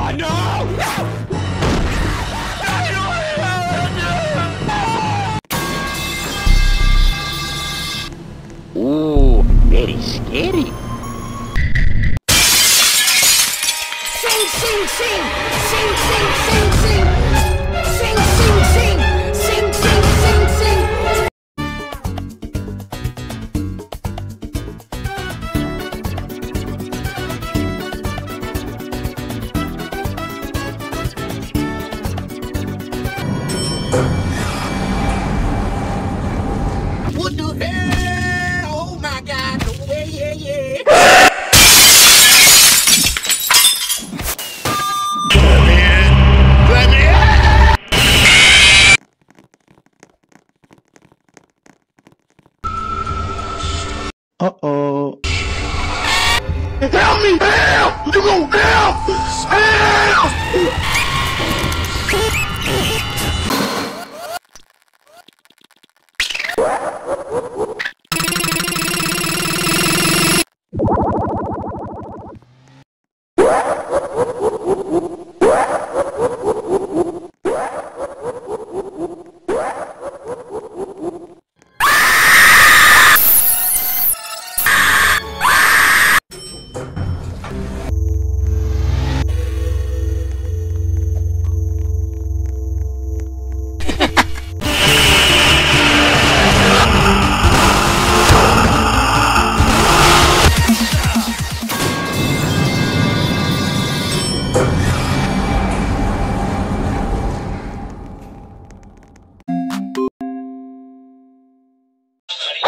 Oh no! Ooh, very scary. Sing! Sing, sing, sing, sing! Sing, Uh-oh. Help me! Help! You gon' help! Help! Don't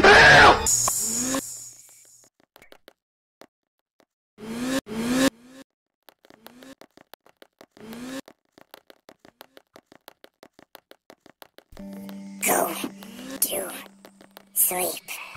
Help! Go to sleep.